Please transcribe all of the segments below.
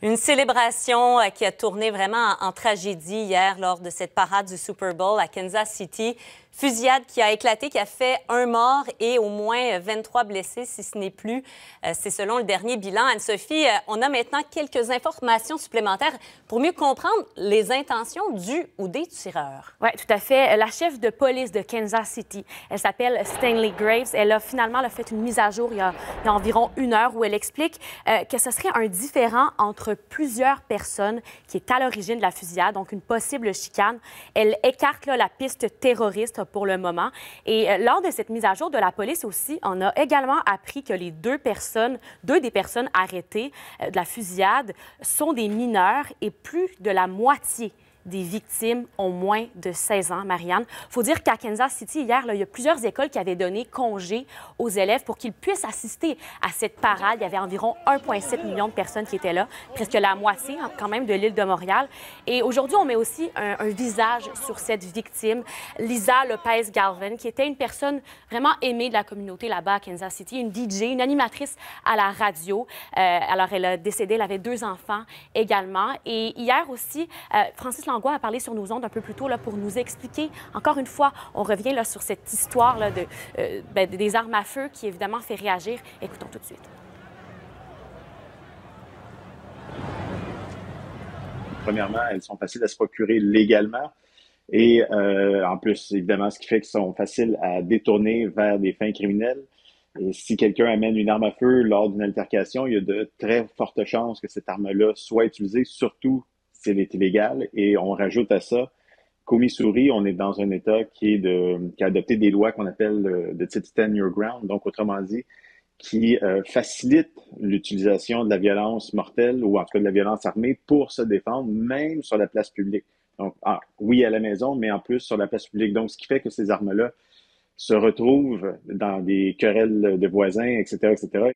Une célébration euh, qui a tourné vraiment en, tragédie hier lors de cette parade du Super Bowl à Kansas City. Fusillade qui a éclaté, qui a fait un mort et au moins 23 blessés, si ce n'est plus. Euh, c'est selon le dernier bilan. Anne-Sophie, euh, on a maintenant quelques informations supplémentaires pour mieux comprendre les intentions du ou des tireurs. Oui, tout à fait. La chef de police de Kansas City, elle s'appelle Stanley Graves. Elle a finalement fait une mise à jour il y a, environ une heure où elle explique que ce serait un différent entre plusieurs personnes qui est à l'origine de la fusillade, donc une possible chicane. Elle écarte la piste terroriste pour le moment. Et euh, lors de cette mise à jour de la police aussi, on a également appris que les deux personnes, deux des personnes arrêtées euh, de la fusillade sont des mineurs et plus de la moitié des victimes ont moins de 16 ans, Marianne. Il faut dire qu'à Kansas City, hier, il y a plusieurs écoles qui avaient donné congé aux élèves pour qu'ils puissent assister à cette parade. Il y avait environ 1,7 million de personnes qui étaient là, presque la moitié hein, quand même de l'île de Montréal. Et aujourd'hui, on met aussi un, visage sur cette victime, Lisa Lopez-Galvin, qui était une personne vraiment aimée de la communauté là-bas à Kansas City, une DJ, une animatrice à la radio. Euh, alors, elle a décédé, elle avait deux enfants également. Et hier aussi, euh, Francis Langlois a parlé sur nos ondes un peu plus tôt là, pour nous expliquer, encore une fois, on revient là, sur cette histoire de, euh, ben, des armes à feu qui évidemment fait réagir. Écoutons tout de suite. Premièrement, elles sont faciles à se procurer légalement. Et euh, en plus, évidemment, ce qui fait qu'elles sont faciles à détourner vers des fins criminelles. Et si quelqu'un amène une arme à feu lors d'une altercation, il y a de très fortes chances que cette arme-là soit utilisée, surtout s'il est illégal. Et on rajoute à ça qu'au Missouri, on est dans un État qui, est de, qui a adopté des lois qu'on appelle de type Stand Your Ground, donc autrement dit, qui euh, facilite l'utilisation de la violence mortelle ou en tout cas de la violence armée pour se défendre, même sur la place publique. Donc, ah, oui, à la maison, mais en plus sur la place publique. Donc, ce qui fait que ces armes-là se retrouvent dans des querelles de voisins, etc., etc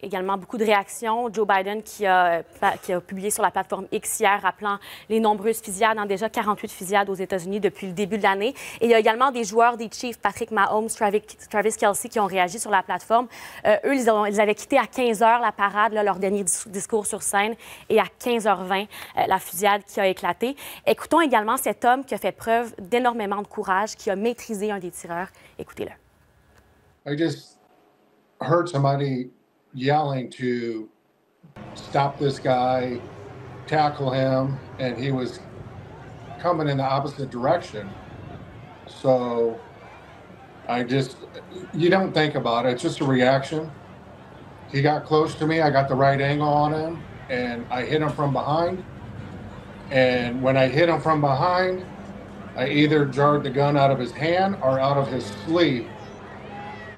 également beaucoup de réactions. Joe Biden qui a, qui a publié sur la plateforme X hier rappelant les nombreuses fusillades, en déjà 48 fusillades aux États-Unis depuis le début de l'année. Et il y a également des joueurs des Chiefs, Patrick Mahomes, Travis, Kelsey, qui ont réagi sur la plateforme. Euh, eux, ils, avaient quitté à 15 h la parade, leur dernier discours sur scène, et à 15h20, euh, la fusillade qui a éclaté. Écoutons également cet homme qui a fait preuve d'énormément de courage, qui a maîtrisé un des tireurs. Écoutez-le. I just heard somebody yelling to stop this guy, tackle him, and he was coming in the opposite direction. So I just, you don't think about it. It's just a reaction. He got close to me. I got the right angle on him, and I hit him from behind. And when I hit him from behind, I either jarred the gun out of his hand or out of his sleeve